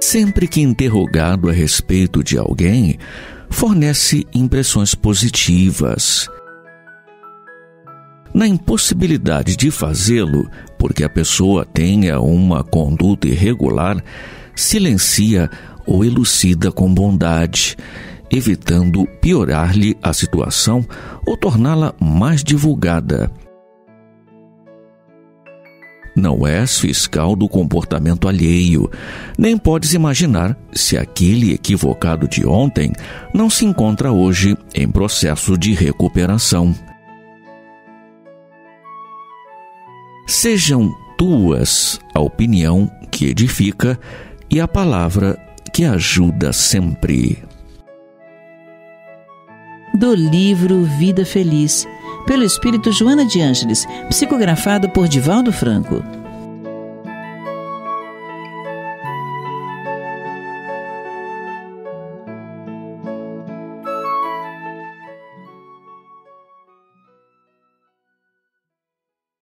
Sempre que interrogado a respeito de alguém, fornece impressões positivas. Na impossibilidade de fazê-lo, porque a pessoa tenha uma conduta irregular, silencia ou elucida com bondade, evitando piorar-lhe a situação ou torná-la mais divulgada. Não és fiscal do comportamento alheio, nem podes imaginar se aquele equivocado de ontem não se encontra hoje em processo de recuperação. Sejam tuas a opinião que edifica e a palavra que ajuda sempre. Do livro Vida Feliz, pelo espírito Joana de Ângeles, psicografado por Divaldo Franco.